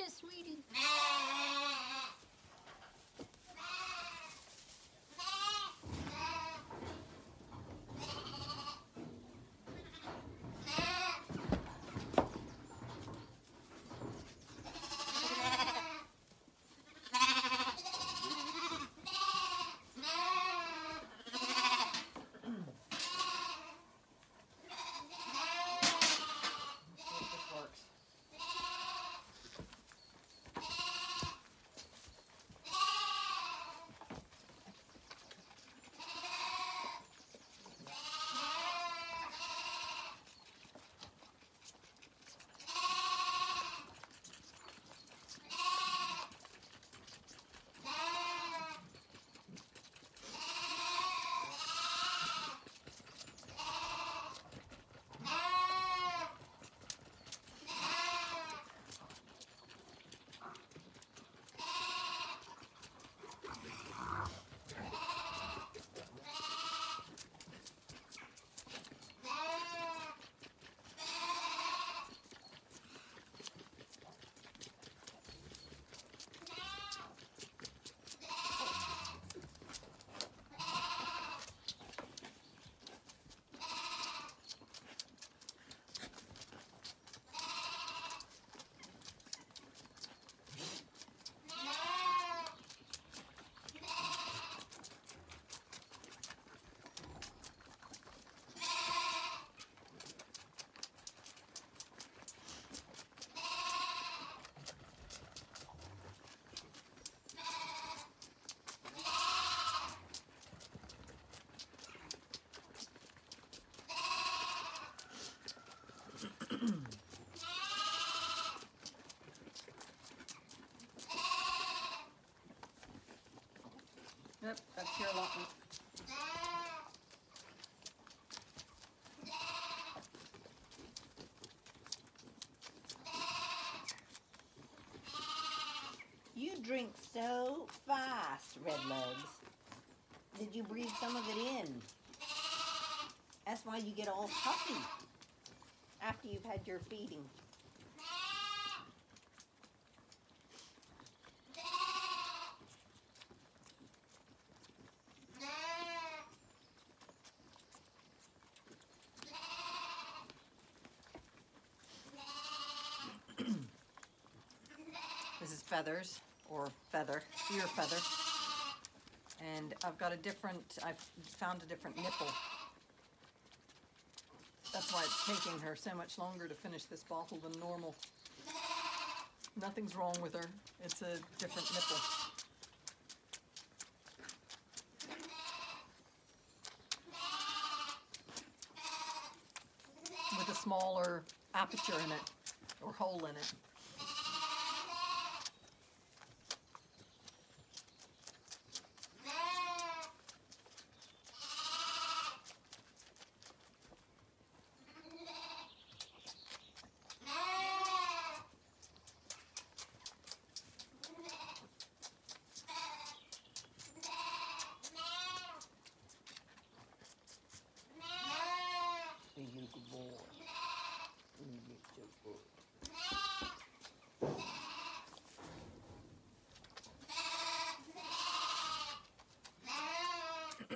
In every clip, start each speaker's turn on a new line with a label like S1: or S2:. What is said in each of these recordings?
S1: a sweetie.
S2: Your.
S1: You drink so fast, Red Legs. Did you breathe some of it in? That's why you get all puffy after you've had your feeding.
S2: Feathers or feather, ear feather. And I've got a different, I've found a different nipple. That's why it's taking her so much longer to finish this bottle than normal. Nothing's wrong with her. It's a different nipple. With a smaller aperture in it, or hole in it.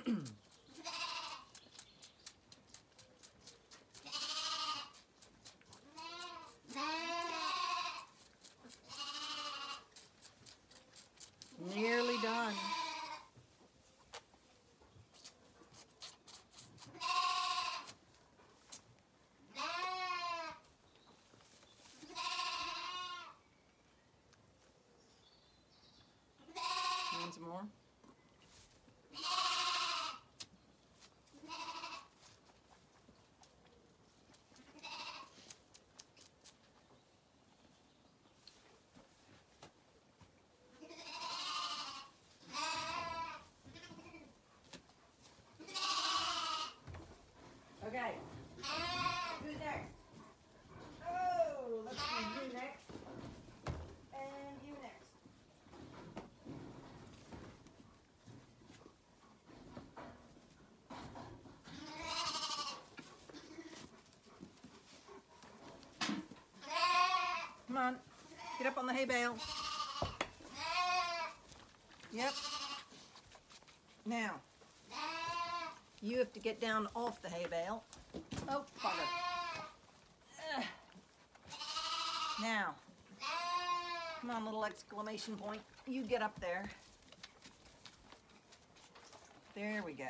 S1: Mm-hmm.
S2: Get up on the hay bale. Yep. Now, you have to get down off the hay bale. Oh, bugger. Ugh. Now, come on, little exclamation point. You get up there. There we go.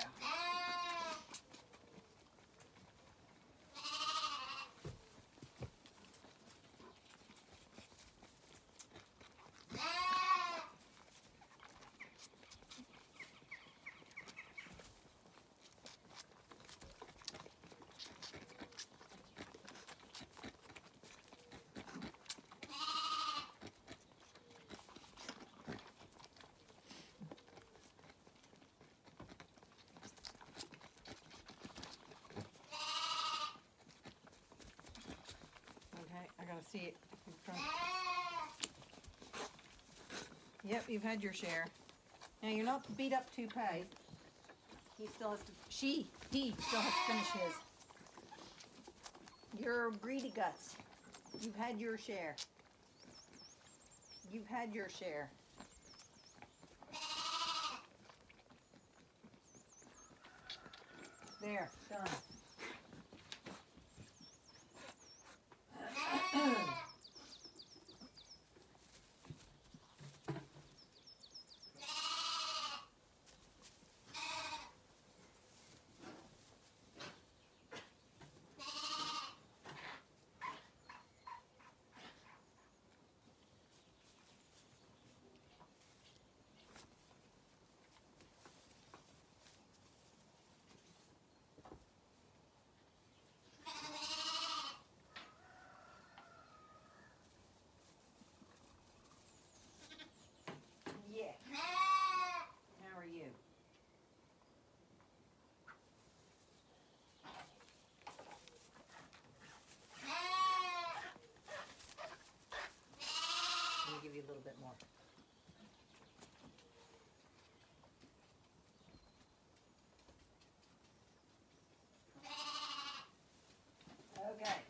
S2: Okay, I gotta see it. in front. Yep, you've had your share. Now you're not beat up to pay. He still has to. She, he still has to finish his. You're greedy guts. You've had your share. You've had your share. There, done. Yeah. How are you? Let me give you a little bit more. Okay.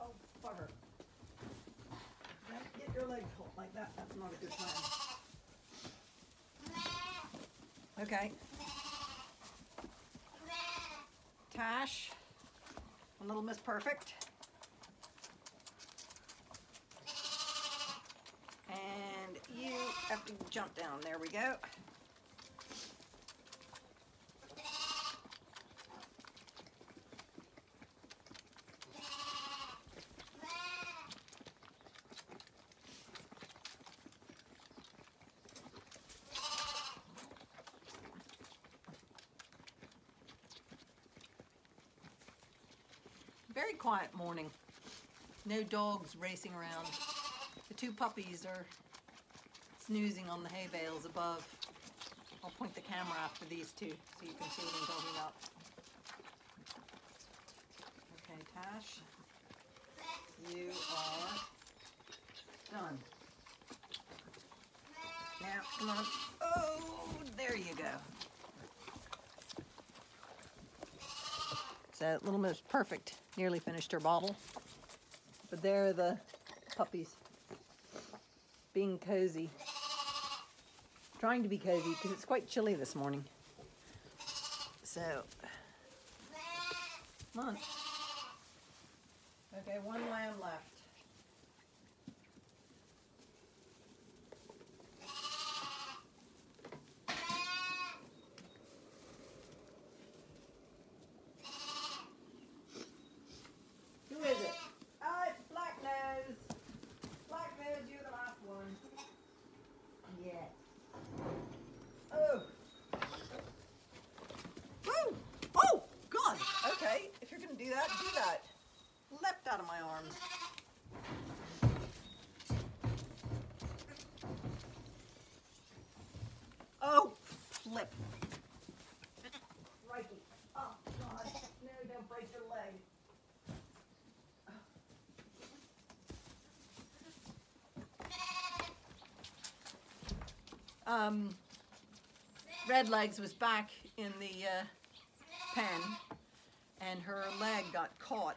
S2: Oh, bugger. Don't get your leg caught like that. That's not a good plan. Okay. Tash. A little Miss Perfect. And you have to jump down. There we go. Very quiet morning. No dogs racing around. The two puppies are snoozing on the hay bales above. I'll point the camera after these two so you can see I'm talking about. Okay, Tash, you are done. Now, come on. Oh, there you go. So, Little Miss Perfect nearly finished her bottle. But there are the puppies being cozy. Trying to be cozy because it's quite chilly this morning. So, come on. Okay, one lamb left. Who is it? Oh, it's Black Nose. Black Nose, you're the last one. Yeah. Oh. Woo! Oh, God. Okay, if you're gonna do that, do that. Leapt out of my arms. Slip. Oh, God. No, don't break your leg. Um, Red Legs was back in the uh, pen, and her leg got caught,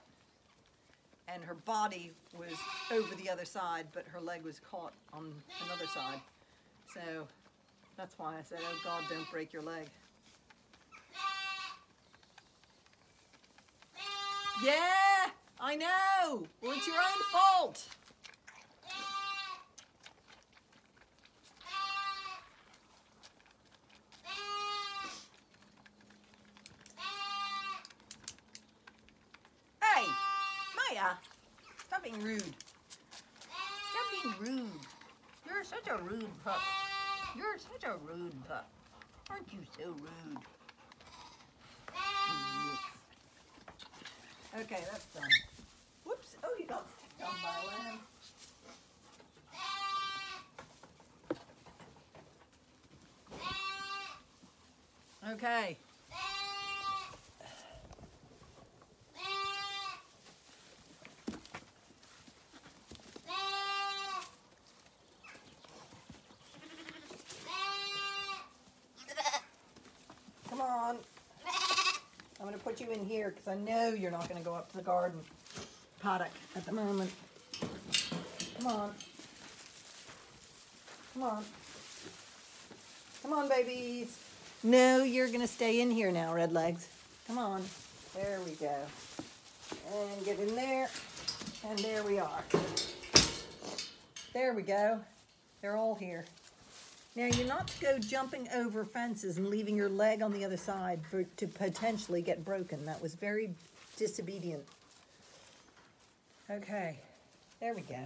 S2: and her body was over the other side, but her leg was caught on another side. So that's why I said, "Oh God, don't break your leg." Yeah, I know. Well, it's your own fault. Hey, Maya, stop being rude. Stop being rude. You're such a rude pup. You're such a rude pup. Aren't you so rude? Yes. Okay, that's done. Whoops. Oh, you got stepped on by a lamb. Okay. Come on. I'm going to put you in here because I know you're not going to go up to the garden paddock at the moment. Come on. Come on. Come on, babies. No, you're going to stay in here now, Red Legs. Come on. There we go. And get in there. And there we are. There we go. They're all here. Now, you're not to go jumping over fences and leaving your leg on the other side for to potentially get broken. That was very disobedient. Okay, there we go.